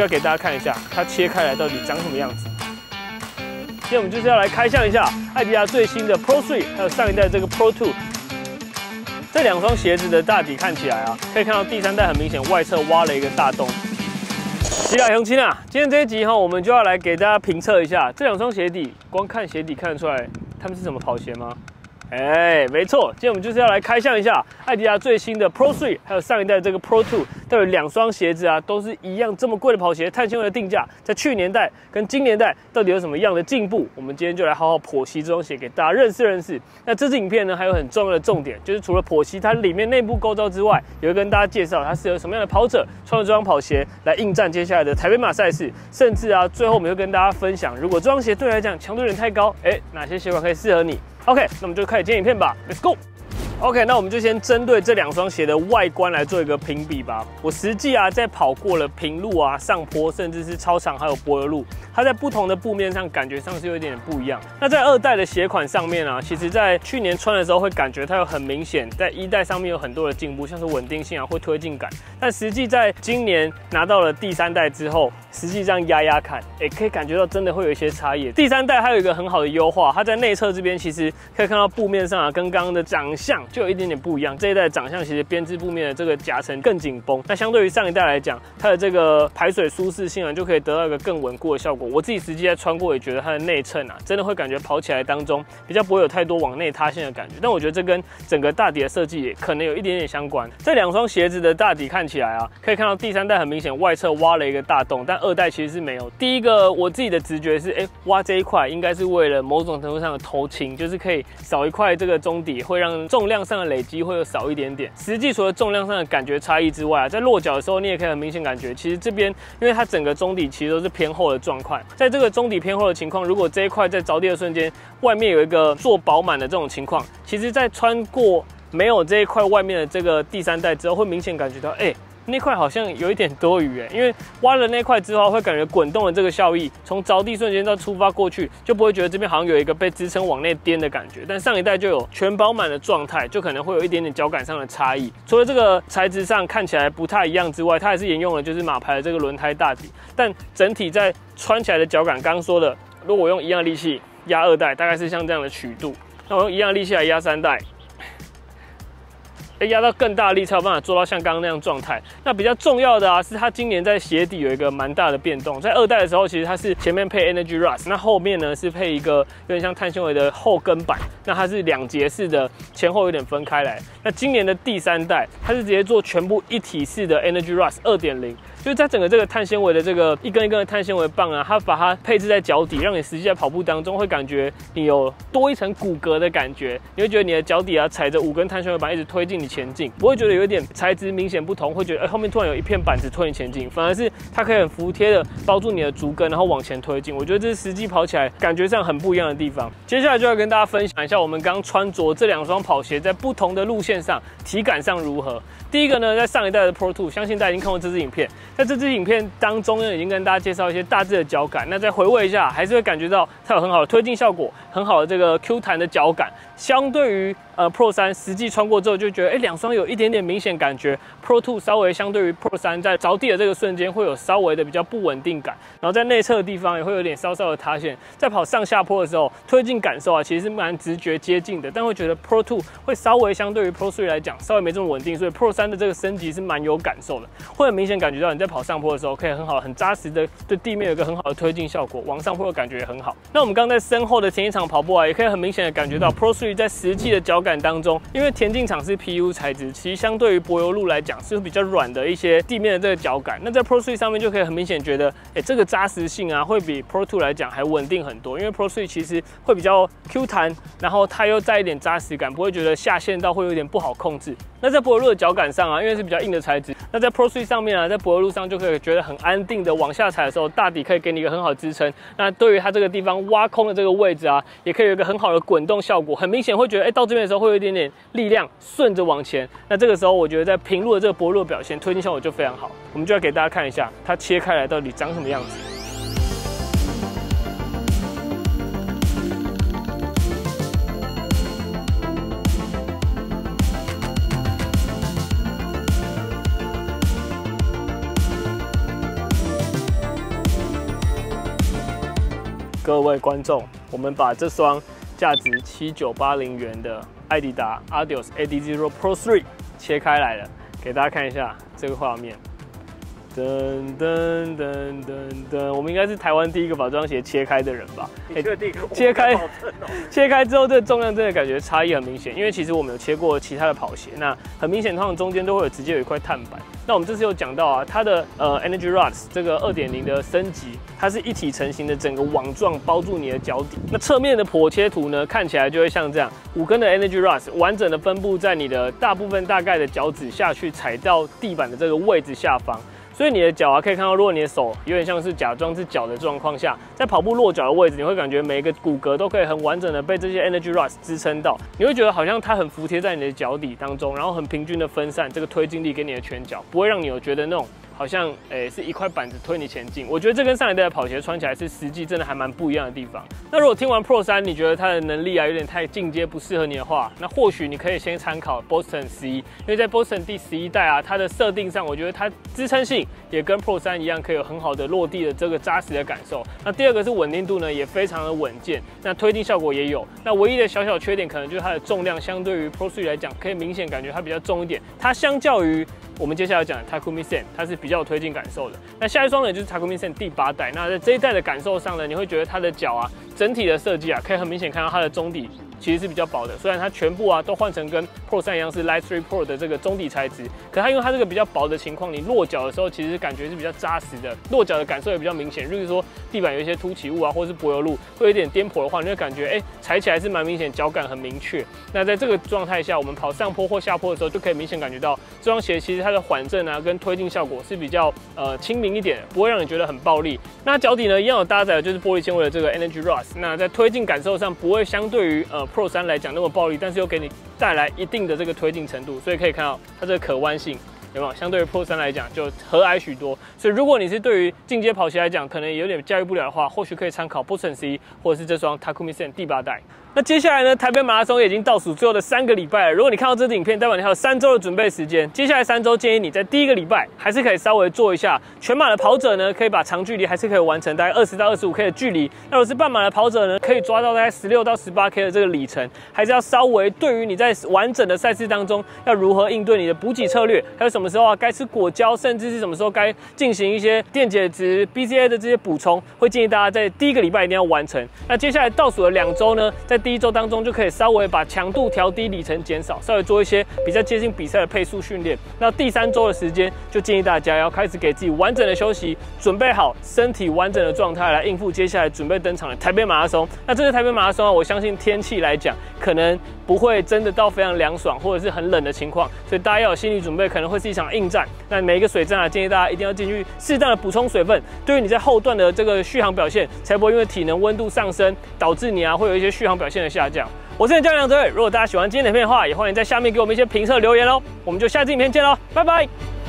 要给大家看一下它切开来到底长什么样子。今天我们就是要来开箱一下艾迪达最新的 Pro 3，还有上一代这个 Pro 2。这两双鞋子的大底看起来啊，可以看到第三代很明显外侧挖了一个大洞。吉拉雄亲啊，今天这一集哈，我们就要来给大家评测一下这两双鞋底，光看鞋底看得出来他们是什么跑鞋吗？哎，没错，今天我们就是要来开箱一下艾迪达最新的 Pro 3，还有上一代这个 Pro 2，都有两双鞋子啊，都是一样这么贵的跑鞋，碳纤维的定价，在去年代跟今年代到底有什么样的进步？我们今天就来好好剖析这双鞋，给大家认识认识。那这支影片呢，还有很重要的重点，就是除了剖析它里面内部构造之外，也会跟大家介绍它适合什么样的跑者穿着这双跑鞋来应战接下来的台北马赛事，甚至啊，最后我们会跟大家分享，如果这双鞋对你来讲强度有点太高，哎，哪些鞋款可以适合你？OK，那我们就开始剪影片吧，Let's go。OK，那我们就先针对这两双鞋的外观来做一个评比吧。我实际啊，在跑过了平路啊、上坡，甚至是操场，还有柏油路，它在不同的布面上感觉上是有一点点不一样。那在二代的鞋款上面啊，其实在去年穿的时候会感觉它有很明显，在一代上面有很多的进步，像是稳定性啊，或推进感。但实际在今年拿到了第三代之后，实际上压压看，哎，可以感觉到真的会有一些差异。第三代还有一个很好的优化，它在内侧这边其实可以看到布面上啊，跟刚刚的长相。就有一点点不一样，这一代长相其实编织布面的这个夹层更紧绷，那相对于上一代来讲，它的这个排水舒适性啊，就可以得到一个更稳固的效果。我自己实际在穿过，也觉得它的内衬啊，真的会感觉跑起来当中比较不会有太多往内塌陷的感觉。但我觉得这跟整个大底的设计也可能有一点点相关。这两双鞋子的大底看起来啊，可以看到第三代很明显外侧挖了一个大洞，但二代其实是没有。第一个我自己的直觉是，哎，挖这一块应该是为了某种程度上的偷轻，就是可以少一块这个中底，会让重量。上的累积会有少一点点，实际除了重量上的感觉差异之外啊，在落脚的时候，你也可以很明显感觉，其实这边因为它整个中底其实都是偏厚的状况，在这个中底偏厚的情况，如果这一块在着地的瞬间，外面有一个做饱满的这种情况，其实在穿过没有这一块外面的这个第三代之后，会明显感觉到，哎。那块好像有一点多余哎，因为挖了那块之后，会感觉滚动的这个效益，从着地瞬间到出发过去，就不会觉得这边好像有一个被支撑往内颠的感觉。但上一代就有全饱满的状态，就可能会有一点点脚感上的差异。除了这个材质上看起来不太一样之外，它还是沿用了就是马牌的这个轮胎大底，但整体在穿起来的脚感，刚刚说的，如果我用一样力气压二代，大概是像这样的曲度，那我用一样力气来压三代。要压到更大力才有办法做到像刚刚那样状态。那比较重要的啊，是它今年在鞋底有一个蛮大的变动。在二代的时候，其实它是前面配 Energy Rust，那后面呢是配一个有点像碳纤维的后跟板。那它是两节式的，前后有点分开来。那今年的第三代，它是直接做全部一体式的 Energy Rust 二点零。就是在整个这个碳纤维的这个一根一根的碳纤维棒啊，它把它配置在脚底，让你实际在跑步当中会感觉你有多一层骨骼的感觉。你会觉得你的脚底啊踩着五根碳纤维板一直推进你前进，不会觉得有点材质明显不同，会觉得哎后面突然有一片板子推你前进，反而是它可以很服帖的包住你的足跟，然后往前推进。我觉得这是实际跑起来感觉上很不一样的地方。接下来就要跟大家分享一下我们刚穿着这两双跑鞋在不同的路线上体感上如何。第一个呢，在上一代的 Pro Two，相信大家已经看过这支影片。在这支影片当中呢，已经跟大家介绍一些大致的脚感。那再回味一下，还是会感觉到它有很好的推进效果，很好的这个 Q 弹的脚感。相对于呃 Pro 三，实际穿过之后就觉得，哎，两双有一点点明显感觉。Pro Two 稍微相对于 Pro 三，在着地的这个瞬间会有稍微的比较不稳定感，然后在内侧的地方也会有点稍稍的塌陷。在跑上下坡的时候，推进感受啊，其实是蛮直觉接近的，但会觉得 Pro Two 会稍微相对于 Pro Three 来讲，稍微没这么稳定，所以 Pro 三的这个升级是蛮有感受的，会很明显感觉到你在跑上坡的时候，可以很好、很扎实的对地面有一个很好的推进效果，往上坡的感觉也很好。那我们刚在身后的前一场跑步啊，也可以很明显的感觉到 Pro Three 在实际的脚感感当中，因为田径场是 PU 材质，其实相对于柏油路来讲是比较软的一些地面的这个脚感。那在 Pro Three 上面就可以很明显觉得，哎，这个扎实性啊，会比 Pro Two 来讲还稳定很多。因为 Pro Three 其实会比较 Q 弹，然后它又带一点扎实感，不会觉得下线到会有点不好控制。那在柏油路的脚感上啊，因为是比较硬的材质，那在 Pro Three 上面啊，在柏油路上就可以觉得很安定的往下踩的时候，大底可以给你一个很好的支撑。那对于它这个地方挖空的这个位置啊，也可以有一个很好的滚动效果。很明显会觉得，哎，到这边的时候会有一点点力量顺着往前。那这个时候我觉得在平路的这个薄弱表现，推进效果就非常好。我们就要给大家看一下它切开来到底长什么样子。各位观众，我们把这双价值七九八零元的艾迪达 Adios AD Zero Pro 3切开来了，给大家看一下这个画面。噔噔噔噔噔，我们应该是台湾第一个把这双鞋切开的人吧？你确定？切开切开之后，这个重量真的感觉差异很明显，因为其实我们有切过其他的跑鞋，那很明显，它们中间都会有直接有一块碳板。那我们这次有讲到啊，它的呃 Energy Rust 这个二点零的升级，它是一体成型的，整个网状包住你的脚底。那侧面的剖切图呢，看起来就会像这样，五根的 Energy Rust 完整的分布在你的大部分大概的脚趾下去踩到地板的这个位置下方。所以你的脚啊，可以看到，如果你的手有点像是假装是脚的状况下，在跑步落脚的位置，你会感觉每一个骨骼都可以很完整的被这些 Energy rush 支撑到，你会觉得好像它很服帖在你的脚底当中，然后很平均的分散这个推进力给你的全脚，不会让你有觉得那种。好像诶、是一块板子推你前进，我觉得这跟上一代的跑鞋穿起来是实际真的还蛮不一样的地方。那如果听完 Pro 三，你觉得它的能力啊有点太进阶，不适合你的话，那或许你可以先参考 Boston 十一，因为在 Boston 第十一代啊，它的设定上，我觉得它支撑性也跟 Pro 三一样，可以有很好的落地的这个扎实的感受。那第二个是稳定度呢，也非常的稳健，那推进效果也有。那唯一的小小缺点可能就是它的重量相对于 Pro 3来讲，可以明显感觉它比较重一点。它相较于我们接下来讲的 Takumi Sen，它是比较有推进感受的。那下一双呢，就是 Takumi Sen 第八代。那在这一代的感受上呢，你会觉得它的脚啊，整体的设计啊，可以很明显看到它的中底其实是比较薄的。虽然它全部啊都换成跟 Pro 3一样是 Light 3 Pro 的这个中底材质，可它因为它这个比较薄的情况，你落脚的时候其实感觉是比较扎实的，落脚的感受也比较明显。例如说地板有一些凸起物啊，或者是柏油路会有一点颠簸的话，你会感觉哎、踩起来是蛮明显，脚感很明确。那在这个状态下，我们跑上坡或下坡的时候，就可以明显感觉到这双鞋其实它的缓震啊跟推进效果是比较呃亲民一点，不会让你觉得很暴力。那脚底呢一样有搭载的就是玻璃纤维的这个 Energy Rust，那在推进感受上不会相对于呃 Pro 3来讲那么暴力，但是又给你带来一定的这个推进程度，所以可以看到它这个可弯性。有没有？相对于 Pro 3来讲，就和蔼许多。所以，如果你是对于进阶跑鞋来讲，可能有点驾驭不了的话，或许可以参考 Boston C 或者是这双 Takumi Sen 第八代。那接下来呢，台北马拉松已经倒数最后的三个礼拜了。如果你看到这支影片，代表你还有三周的准备时间。接下来三周，建议你在第一个礼拜还是可以稍微做一下全马的跑者呢，可以把长距离还是可以完成大概二十到二十五 K 的距离。那如果是半马的跑者呢，可以抓到大概十六到十八 K 的这个里程，还是要稍微对于你在完整的赛事当中要如何应对你的补给策略，还有什么什么时候啊该吃果胶，甚至是什么时候该进行一些电解质、BCA 的这些补充，会建议大家在第一个礼拜一定要完成。那接下来倒数的两周呢，在第一周当中就可以稍微把强度调低，里程减少，稍微做一些比较接近比赛的配速训练。那第三周的时间，就建议大家要开始给自己完整的休息，准备好身体完整的状态来应付接下来准备登场的台北马拉松。那这次台北马拉松啊，我相信天气来讲，可能不会真的到非常凉爽或者是很冷的情况，所以大家要有心理准备，可能会是一场硬战。那每一个水站啊，建议大家一定要进去适当的补充水分，对于你在后段的这个续航表现，才不会因为体能温度上升，导致你啊会有一些续航表现的下降。我是你的教练梁哲伟，如果大家喜欢今天的影片的话，也欢迎在下面给我们一些评测留言哦。我们就下次影片见喽，拜拜。